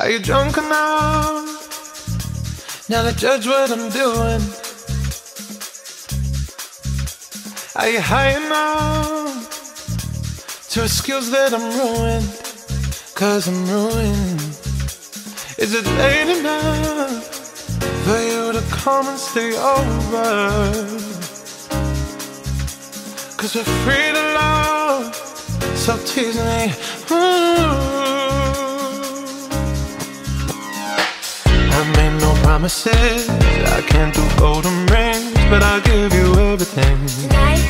Are you drunk enough now to judge what I'm doing? Are you high enough to excuse that I'm ruined? Cause I'm ruined. Is it late enough for you to come and stay over? Cause we're free to love, so tease me. Ooh. Promises. I can't do golden rings, but I'll give you everything. Tonight,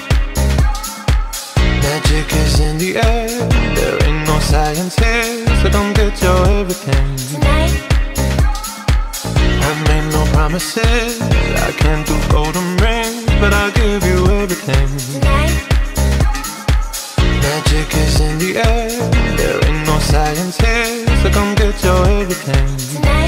Magic is in the air. There ain't no science here, so don't get your everything. tonight, I made no promises. I can't do golden rings, but I'll give you everything. tonight, Magic is in the air. There ain't no science here, so come get your everything. tonight.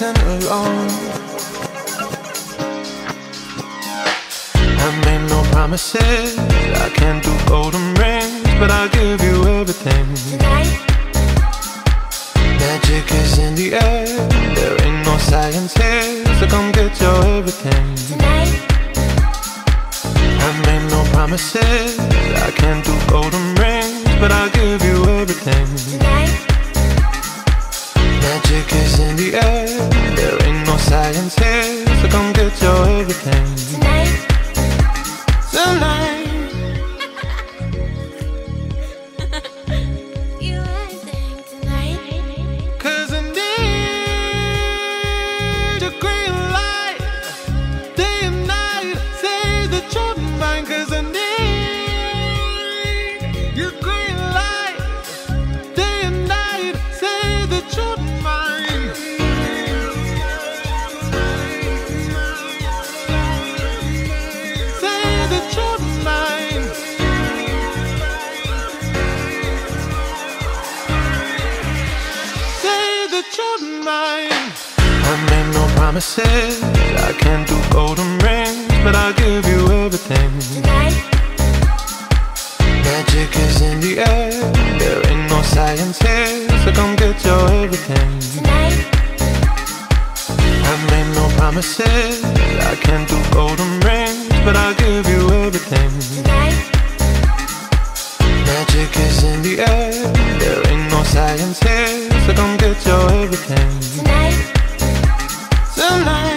dancing along. I made no promises. I can't do golden rings, but I'll give you everything. Tonight, Magic is in the air. There ain't no science here, so come get your everything. tonight, I made no promises. I can't do golden rings, but I'll give you everything. tonight, Magic is in the air. Science here, so come get your everything. promises. I can't do golden rings, but I'll give you everything. Tonight. Magic is in the air. There ain't no science here, so come get your everything. Tonight. I've made no promises. I can't do golden rings, but I'll give you everything. Tonight. Magic is in the air. There ain't no science here, so come get your everything. Tonight the light.